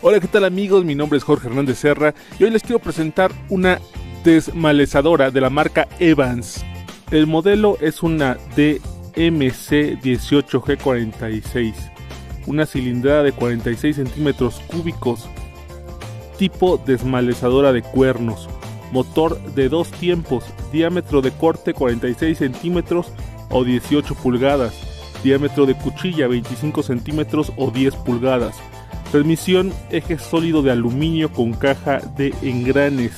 Hola, ¿qué tal amigos? Mi nombre es Jorge Hernández Serra y hoy les quiero presentar una desmalezadora de la marca Evans. El modelo es una DMC18G46, una cilindrada de 46 centímetros cúbicos, tipo desmalezadora de cuernos, motor de dos tiempos, diámetro de corte 46 centímetros o 18 pulgadas, diámetro de cuchilla 25 centímetros o 10 pulgadas Transmisión eje sólido de aluminio con caja de engranes.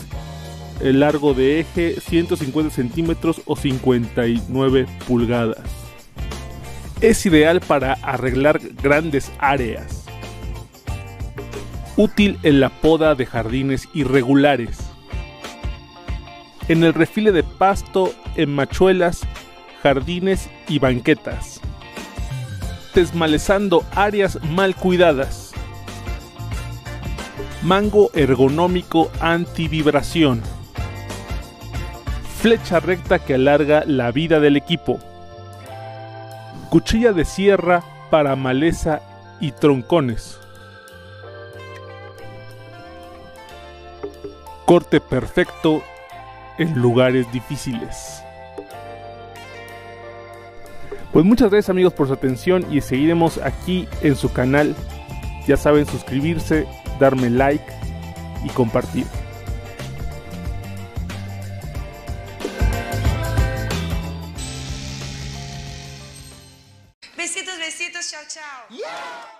El largo de eje 150 centímetros o 59 pulgadas. Es ideal para arreglar grandes áreas. Útil en la poda de jardines irregulares. En el refile de pasto, en machuelas, jardines y banquetas. Desmalezando áreas mal cuidadas mango ergonómico antivibración, flecha recta que alarga la vida del equipo, cuchilla de sierra para maleza y troncones, corte perfecto en lugares difíciles. Pues muchas gracias amigos por su atención y seguiremos aquí en su canal. Ya saben suscribirse, darme like y compartir. Besitos, besitos, chao, chao.